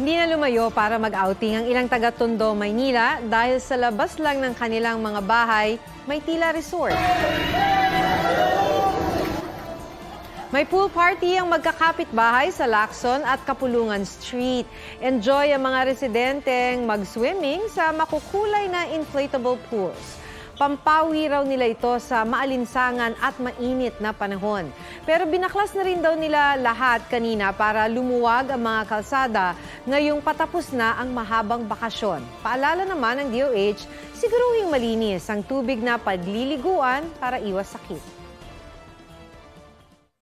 Hindi na lumayo para mag-outing ang ilang taga-Tondo, Maynila dahil sa labas lang ng kanilang mga bahay, may tila resort. May pool party ang magkakapit-bahay sa Lacson at Kapulungan Street. Enjoy ang mga residenteng mag-swimming sa makukulay na inflatable pools. Pampawi raw nila ito sa maalinsangan at mainit na panahon. Pero binaklas na rin daw nila lahat kanina para lumuwag ang mga kalsada ngayong patapos na ang mahabang bakasyon. Paalala naman ng DOH, siguruhing malinis ang tubig na pagliliguan para iwas sakit.